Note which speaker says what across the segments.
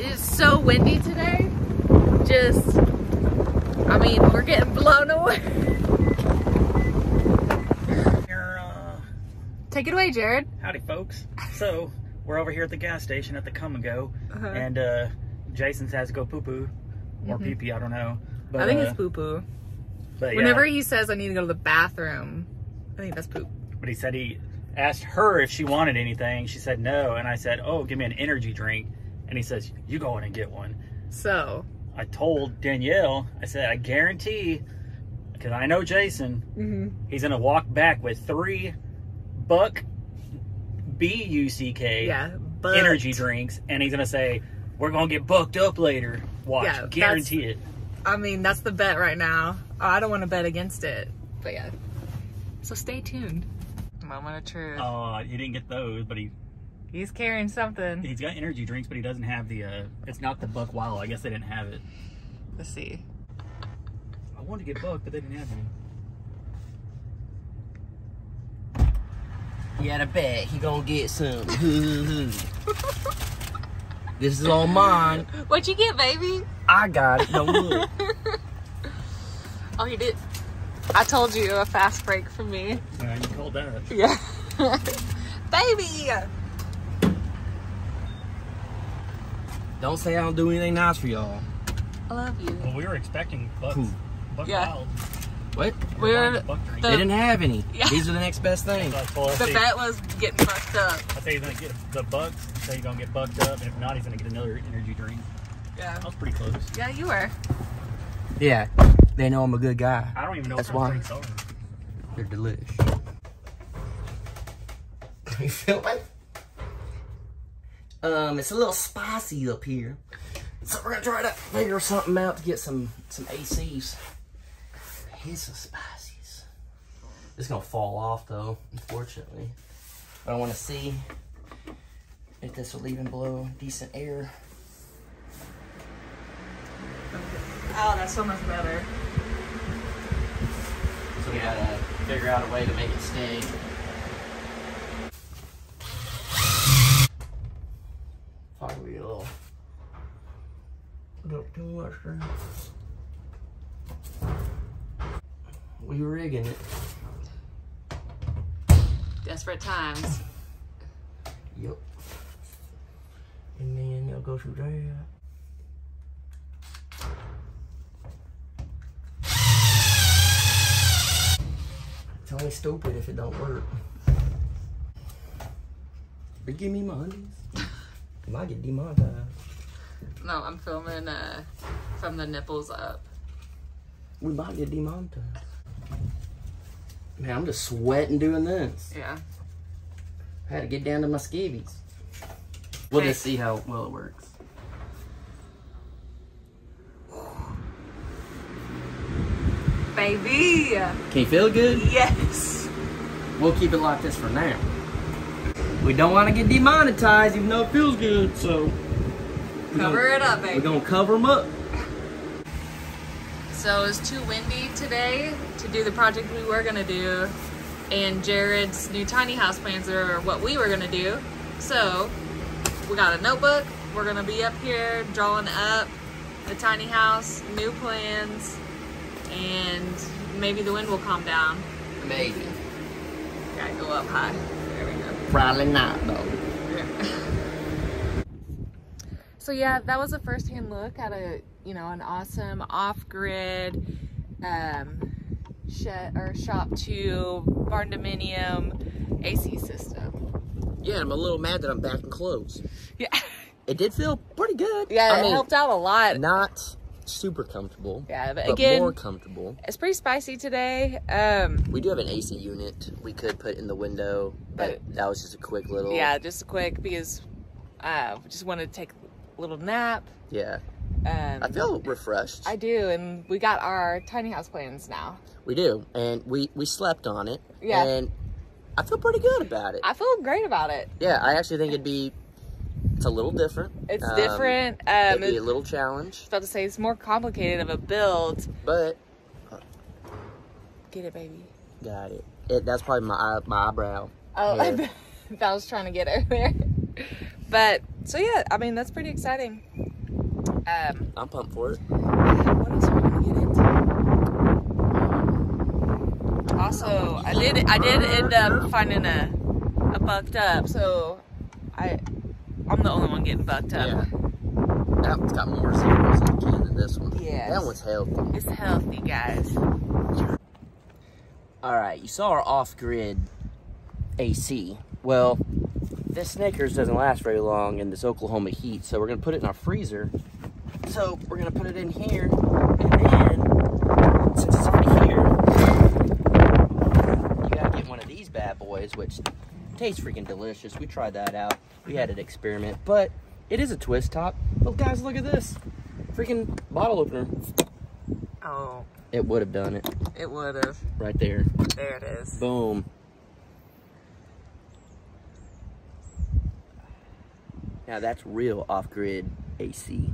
Speaker 1: It's so windy today. Just, I mean, we're getting blown away.
Speaker 2: Uh,
Speaker 1: Take it away, Jared.
Speaker 2: howdy, folks. So we're over here at the gas station at the Kum & Go,
Speaker 1: Uh-huh.
Speaker 2: and uh, Jason to go poo poo or pee pee. I don't know. But,
Speaker 1: I think
Speaker 2: uh,
Speaker 1: it's poo poo.
Speaker 2: But yeah,
Speaker 1: Whenever he says I need to go to the bathroom, I think that's poop.
Speaker 2: but he said he asked her if she wanted anything. She said no, and I said, "Oh, give me an energy drink." And he says, "You go in and get one."
Speaker 1: So,
Speaker 2: I told Danielle, I said, "I guarantee, because I know Jason,
Speaker 1: mm-hmm.
Speaker 2: he's gonna walk back with three Buck B U C K
Speaker 1: yeah,
Speaker 2: energy drinks, and he's gonna say, "We're gonna get bucked up later." Watch,
Speaker 1: Yeah,
Speaker 2: guarantee it.
Speaker 1: I mean, that's the bet right now. I don't want to bet against it, but yeah. So stay tuned. Moment of truth.
Speaker 2: Uh, he didn't get those, but he
Speaker 1: He's carrying something.
Speaker 2: he's got energy drinks, but he doesn't have the. uh It's not the Buck Wild. I guess they didn't have it.
Speaker 1: Let's see.
Speaker 2: I wanted to get Buck, but they didn't have any.
Speaker 3: You gotta bet he gonna get some. this is all mine.
Speaker 1: What you get, baby?
Speaker 3: I got it. Don't look.
Speaker 1: Oh, you did. I told you a fast break for me.
Speaker 2: Yeah, you called that.
Speaker 1: Yeah. baby!
Speaker 3: Don't say I don't do anything nice for y'all.
Speaker 1: I love you.
Speaker 2: Well, we were expecting Buck.
Speaker 3: Who?
Speaker 2: Buck
Speaker 1: Yeah.
Speaker 2: Wild.
Speaker 3: What?
Speaker 2: We
Speaker 1: We're-
Speaker 2: wanted Buck drink.
Speaker 1: the-
Speaker 3: They didn't have any.
Speaker 1: Yeah.
Speaker 3: These are the next best thing.
Speaker 2: So I
Speaker 1: The bet was getting fucked up.
Speaker 2: I say he's gonna get the Bucks. So he's gonna get bucked up, and if not, he's gonna get another energy drink.
Speaker 1: Yeah.
Speaker 2: That was pretty close.
Speaker 1: Yeah, you were.
Speaker 3: Yeah. They know I'm a good guy.
Speaker 2: I don't even know
Speaker 3: That's
Speaker 2: what
Speaker 3: why.
Speaker 2: kind of drinks are.
Speaker 3: They're delish. You feel it? Um, it's a little spicy up here. So we're gonna try to figure something out to get some some ACs. Here's some spices. It's gonna fall off though, unfortunately. But I wanna see if this will even blow decent air.
Speaker 1: Oh, that's so much better.
Speaker 3: So we gotta figure out a way to make it stay. Probably a little, a little too much there. We rigging it.
Speaker 1: Desperate times.
Speaker 3: Yep. And then they'll go through there. It's only stupid if it don't work. But give me my undies. You might get demonetized.
Speaker 1: No, I'm filming uh, from the nipples up.
Speaker 3: We might get demonetized. Man, I'm just sweating doing this.
Speaker 1: Yeah.
Speaker 3: I had to get down to my skivvies. We'll
Speaker 1: Hey.
Speaker 3: just see how well it works.
Speaker 1: Baby!
Speaker 3: Can you feel good?
Speaker 1: Yes!
Speaker 3: We'll keep it like this for now. We don't want to get demonetized even though it feels good, so. We're
Speaker 1: Cover
Speaker 3: gonna,
Speaker 1: it up, baby.
Speaker 3: We're gonna cover them up.
Speaker 1: So it was too windy today to do the project we were gonna do, and Jared's new tiny house plans are what we were gonna do. So we got a notebook. We're gonna be up here drawing up the tiny house, new plans, and maybe the wind will calm down.
Speaker 3: Maybe.
Speaker 1: Gotta go up high. There we go.
Speaker 3: Probably not, though.
Speaker 1: So yeah, that was a first-hand look at a you know an awesome off-grid um, shed or shop to barn dominium AC system.
Speaker 3: Yeah, I'm a little mad that I'm back in clothes.
Speaker 1: Yeah,
Speaker 3: It did feel pretty good.
Speaker 1: yeah,
Speaker 3: I
Speaker 1: it
Speaker 3: mean,
Speaker 1: helped out a lot.
Speaker 3: Not super comfortable.
Speaker 1: Yeah, but
Speaker 3: but
Speaker 1: again-
Speaker 3: more comfortable.
Speaker 1: It's pretty spicy today. Um,
Speaker 3: We do have an AC unit we could put in the window, but that was just a quick little.
Speaker 1: yeah, just a quick because uh, we just wanted to take little nap.
Speaker 3: Yeah.
Speaker 1: Um,
Speaker 3: I feel refreshed.
Speaker 1: I do, and we got our tiny house plans now.
Speaker 3: we do, and we we slept on it.
Speaker 1: Yeah.
Speaker 3: And I feel pretty good about it.
Speaker 1: I feel great about it.
Speaker 3: yeah, I actually think it'd be. It's a little different.
Speaker 1: It's
Speaker 3: Um,
Speaker 1: different. Um,
Speaker 3: It'd be a little challenge,
Speaker 1: about to say it's more complicated of a build.
Speaker 3: but
Speaker 1: Get it, baby.
Speaker 3: got it. it that's probably my eye- my eyebrow.
Speaker 1: Oh, that was trying to get over there. But so yeah, I mean that's pretty exciting. Um,
Speaker 3: I'm pumped for it.
Speaker 1: what else are we gonna get into? Also, I did I did end up finding a a bucked up, so I I'm the only one getting bucked up.
Speaker 3: Yeah. That one's got more zeros in the can than this one.
Speaker 1: Yeah.
Speaker 3: That one's healthy.
Speaker 1: It's healthy, guys.
Speaker 3: All right, you saw our off-grid AC. Well, this Snickers doesn't last very long in this Oklahoma heat, so we're gonna put it in our freezer. So we're gonna put it in here, and then since it's already here, you gotta get one of these bad boys, which tastes freaking delicious. We tried that out. We had an experiment, but it is a twist top. But guys, look at this, freaking bottle opener.
Speaker 1: Oh,
Speaker 3: It would have done it
Speaker 1: it would have.
Speaker 3: right there.
Speaker 1: There it is.
Speaker 3: Boom. Now that's real off-grid AC.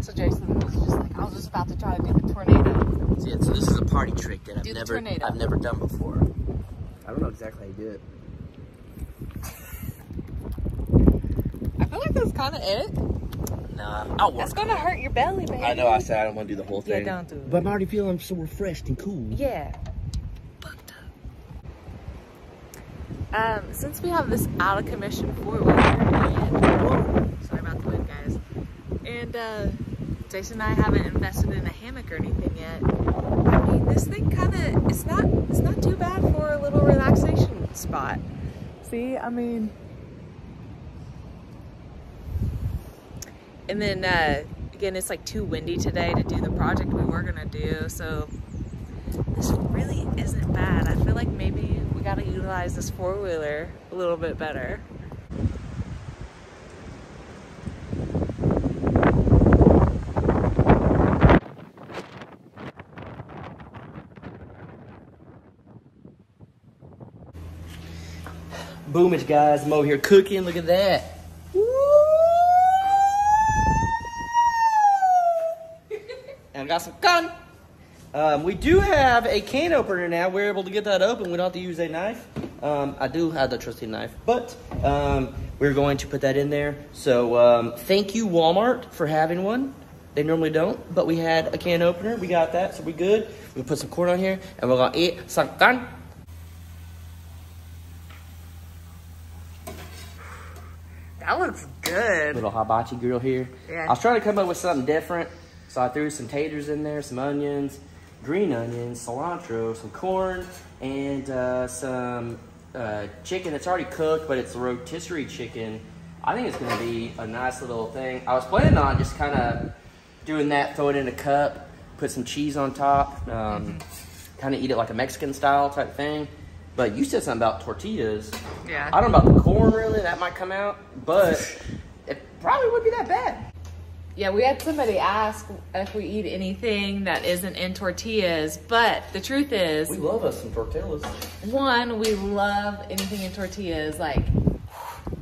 Speaker 1: So Jason was just like, I was just about to try to do the tornado.
Speaker 3: Yeah, so this is a party trick that I've
Speaker 1: Do
Speaker 3: never. I've never done before. I don't know exactly how you do it.
Speaker 1: I feel like that's kind of it.
Speaker 3: Nah, I'll work.
Speaker 1: That's gonna hurt your belly, man.
Speaker 3: I know. I said I don't want to do the whole
Speaker 1: Yeah,
Speaker 3: thing.
Speaker 1: don't do it.
Speaker 3: But I'm already feeling so refreshed and cool.
Speaker 1: Yeah. Um, since we have this out of commission four wheeler, and sorry about the wind, guys, and uh, Jason and I haven't invested in a hammock or anything yet. I mean, this thing kind of it's not it's not too bad for a little relaxation spot. See, I mean, and then uh, again, it's like too windy today to do the project we were gonna do, so this really isn't bad. I feel like maybe we gotta utilize this four wheeler a little bit better.
Speaker 3: Boomage, guys. I'm over here cooking. Look at that. and I got some gun. Um, we do have a can opener now. We're able to get that open. We don't have to use a knife. Um, I do have the trusty knife, but um, we're going to put that in there. So um, thank you, Walmart, for having one. They normally don't, but we had a can opener. We got that, so we're good. We put some corn on here, and we're gonna eat some gun.
Speaker 1: That looks good.
Speaker 3: little hibachi grill here.
Speaker 1: Yeah.
Speaker 3: I was trying to come up with something different, so I threw some taters in there, some onions, green onions, cilantro, some corn, and uh, some uh, chicken. that's already cooked, but it's rotisserie chicken. I think it's gonna be a nice little thing. I was planning on just kind of doing that, throw it in a cup, put some cheese on top, um, kind of eat it like a Mexican style type thing. But you said something about tortillas.
Speaker 1: Yeah.
Speaker 3: I don't know about the corn really, that might come out, but it probably wouldn't be that bad.
Speaker 1: Yeah, we had somebody ask if we eat anything that isn't in tortillas, but the truth is,
Speaker 3: We love us some tortillas.
Speaker 1: one, we love anything in tortillas, like,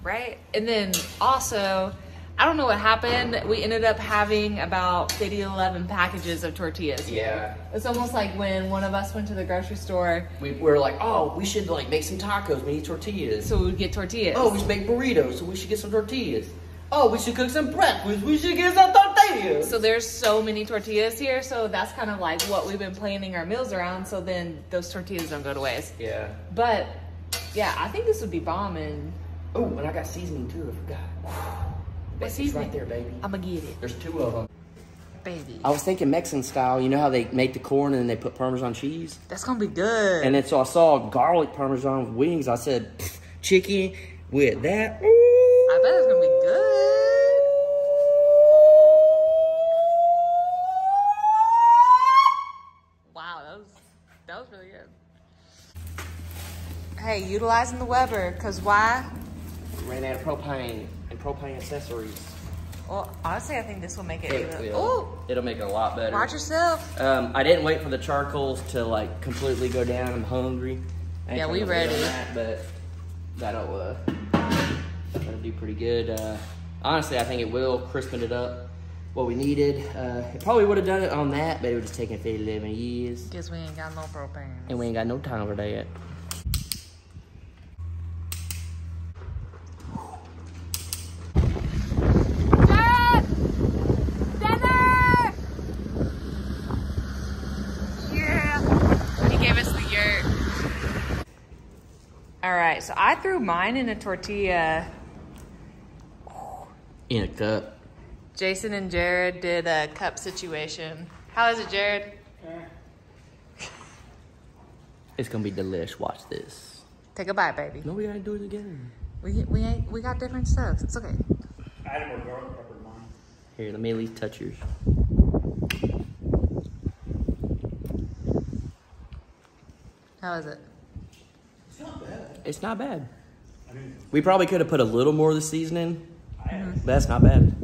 Speaker 1: right? And then also, I don't know what happened. We ended up having about 50 11 packages of tortillas.
Speaker 3: Yeah.
Speaker 1: It's almost like when one of us went to the grocery store,
Speaker 3: We were like, oh, we should like make some tacos, we need tortillas.
Speaker 1: so we would get tortillas.
Speaker 3: oh, we should make burritos, so we should get some tortillas. Oh, we should cook some breakfast, we should get some tortillas.
Speaker 1: So there's so many tortillas here, so that's kind of like what we've been planning our meals around. So then those tortillas don't go to waste.
Speaker 3: yeah.
Speaker 1: But yeah, I think this would be bombing.
Speaker 3: Oh, and I got seasoning too, I forgot.
Speaker 1: What
Speaker 3: It's
Speaker 1: seasoning?
Speaker 3: right there, baby.
Speaker 1: I'm gonna get it,
Speaker 3: There's two of them.
Speaker 1: baby.
Speaker 3: I was thinking Mexican style, you know how they make the corn and then they put Parmesan cheese?
Speaker 1: That's gonna be good.
Speaker 3: And then so I saw garlic Parmesan with wings. I said, "Pff, chicken with that. Ooh.
Speaker 1: Utilizing the Weber, cause why?
Speaker 3: Ran out of propane and propane accessories.
Speaker 1: Well, honestly, I think this will make it.
Speaker 3: It
Speaker 1: even-
Speaker 3: will.
Speaker 1: Ooh,
Speaker 3: It'll make it a lot better.
Speaker 1: watch yourself.
Speaker 3: Um, I didn't wait for the charcoals to like completely go down. I'm hungry.
Speaker 1: Yeah, we
Speaker 3: to wait on
Speaker 1: ready.
Speaker 3: That, but that'll uh, that'll do pretty good. Uh, honestly, I think it will crispen it up. What we needed. Uh, it probably would have done it on that, but it would just taken 50, 11 years,
Speaker 1: Guess we ain't got no propane.
Speaker 3: and we ain't got no time for that.
Speaker 1: Right, so I threw mine in a tortilla.
Speaker 3: In a cup.
Speaker 1: Jason and Jared did a cup situation. How is it, Jared?
Speaker 3: It's gonna be delish. Watch this.
Speaker 1: Take a bite, baby.
Speaker 3: No, we gotta do it again.
Speaker 1: We we ain't we got different stuff. It's okay.
Speaker 2: I had more garlic pepper in mine.
Speaker 3: Here, let me at least touch yours.
Speaker 1: How is it?
Speaker 2: It's not bad.
Speaker 3: It's not bad.
Speaker 2: I mean,
Speaker 3: We probably could have put a little more of the seasoning, but that's not bad.